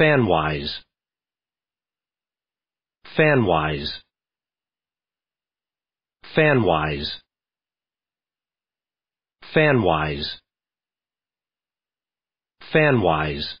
fanwise. Fanwise. Fanwise. Fanwise. Fanwise.